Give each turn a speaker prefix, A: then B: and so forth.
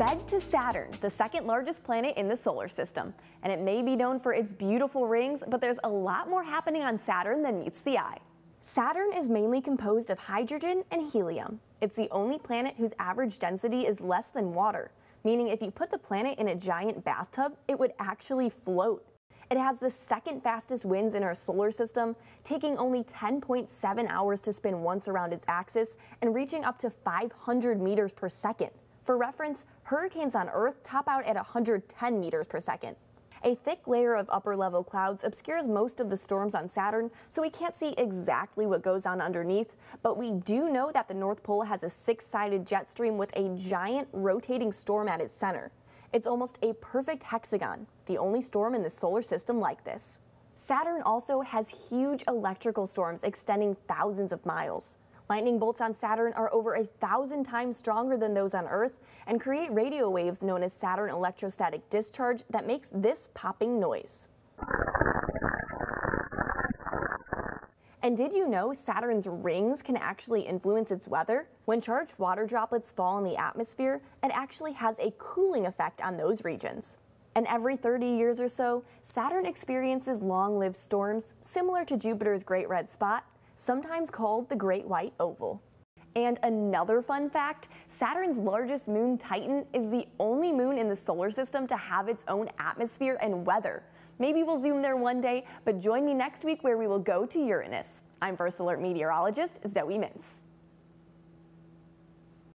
A: Sped to Saturn, the second largest planet in the solar system. And it may be known for its beautiful rings, but there's a lot more happening on Saturn than meets the eye. Saturn is mainly composed of hydrogen and helium. It's the only planet whose average density is less than water, meaning if you put the planet in a giant bathtub, it would actually float. It has the second fastest winds in our solar system, taking only 10.7 hours to spin once around its axis and reaching up to 500 meters per second. For reference, hurricanes on Earth top out at 110 meters per second. A thick layer of upper level clouds obscures most of the storms on Saturn, so we can't see exactly what goes on underneath, but we do know that the North Pole has a six-sided jet stream with a giant rotating storm at its center. It's almost a perfect hexagon, the only storm in the solar system like this. Saturn also has huge electrical storms extending thousands of miles. Lightning bolts on Saturn are over a thousand times stronger than those on Earth and create radio waves known as Saturn electrostatic discharge that makes this popping noise. And did you know Saturn's rings can actually influence its weather? When charged water droplets fall in the atmosphere, it actually has a cooling effect on those regions. And every 30 years or so, Saturn experiences long-lived storms similar to Jupiter's Great Red Spot sometimes called the Great White Oval. And another fun fact, Saturn's largest moon, Titan, is the only moon in the solar system to have its own atmosphere and weather. Maybe we'll zoom there one day, but join me next week where we will go to Uranus. I'm First Alert meteorologist Zoe Mintz.